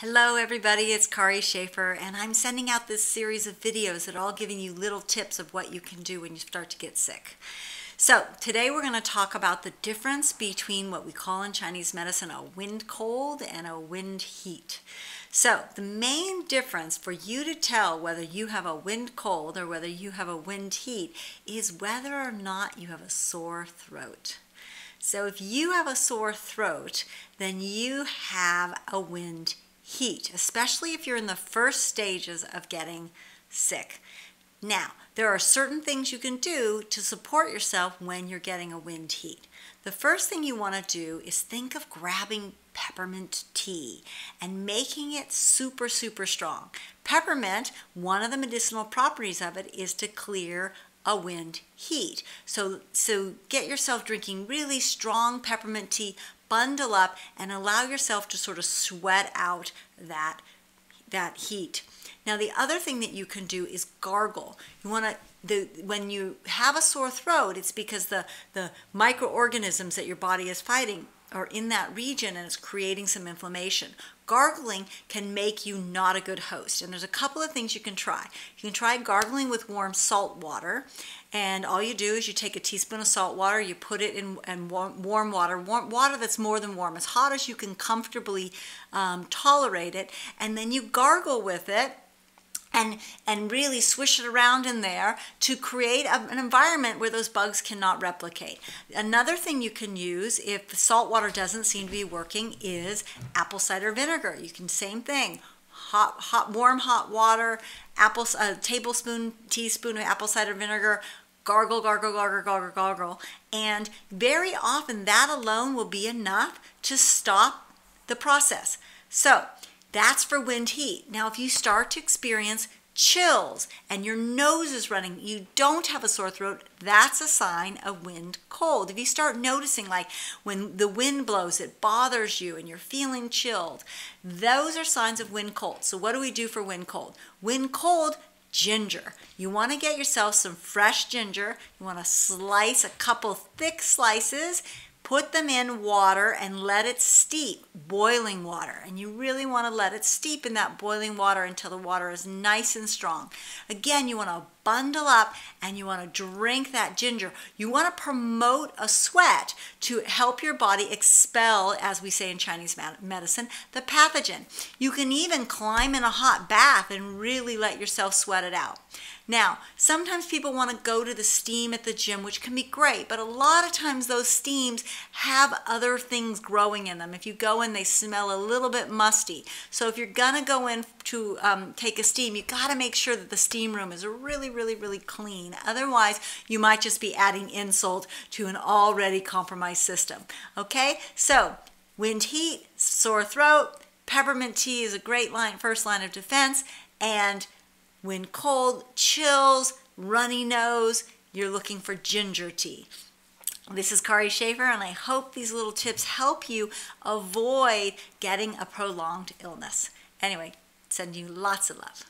Hello everybody, it's Cari Schaefer and I'm sending out this series of videos that are all giving you little tips of what you can do when you start to get sick. So today we're going to talk about the difference between what we call in Chinese medicine a wind cold and a wind heat. So the main difference for you to tell whether you have a wind cold or whether you have a wind heat is whether or not you have a sore throat. So if you have a sore throat, then you have a wind heat, especially if you're in the first stages of getting sick. Now, there are certain things you can do to support yourself when you're getting a wind heat. The first thing you want to do is think of grabbing peppermint tea and making it super, super strong. Peppermint, one of the medicinal properties of it is to clear a wind heat. So, so get yourself drinking really strong peppermint tea, bundle up and allow yourself to sort of sweat out that, that heat. Now the other thing that you can do is gargle. You want to the when you have a sore throat, it's because the the microorganisms that your body is fighting are in that region and it's creating some inflammation. Gargling can make you not a good host. And there's a couple of things you can try. You can try gargling with warm salt water. And all you do is you take a teaspoon of salt water, you put it in, in warm water, warm water that's more than warm, as hot as you can comfortably um, tolerate it. And then you gargle with it and, and really swish it around in there to create a, an environment where those bugs cannot replicate. Another thing you can use if the salt water doesn't seem to be working is apple cider vinegar. You can, same thing, hot, hot, warm hot water, apple, a tablespoon, teaspoon of apple cider vinegar, gargle, gargle, gargle, gargle, gargle. And very often that alone will be enough to stop the process. So that's for wind heat. Now, if you start to experience chills and your nose is running, you don't have a sore throat, that's a sign of wind cold. If you start noticing like when the wind blows, it bothers you and you're feeling chilled, those are signs of wind cold. So what do we do for wind cold? Wind cold, ginger. You want to get yourself some fresh ginger. You want to slice a couple thick slices Put them in water and let it steep, boiling water. And you really want to let it steep in that boiling water until the water is nice and strong. Again, you want to bundle up and you want to drink that ginger. You want to promote a sweat to help your body expel, as we say in Chinese medicine, the pathogen. You can even climb in a hot bath and really let yourself sweat it out. Now, sometimes people want to go to the steam at the gym, which can be great, but a lot of times those steams have other things growing in them. If you go in, they smell a little bit musty. So if you're going to go in to um, take a steam, you got to make sure that the steam room is really, really, really clean. Otherwise, you might just be adding insult to an already compromised system. Okay, so wind heat, sore throat, peppermint tea is a great line, first line of defense, and wind cold, chills, runny nose, you're looking for ginger tea. This is Cari Schaefer, and I hope these little tips help you avoid getting a prolonged illness. Anyway, send you lots of love.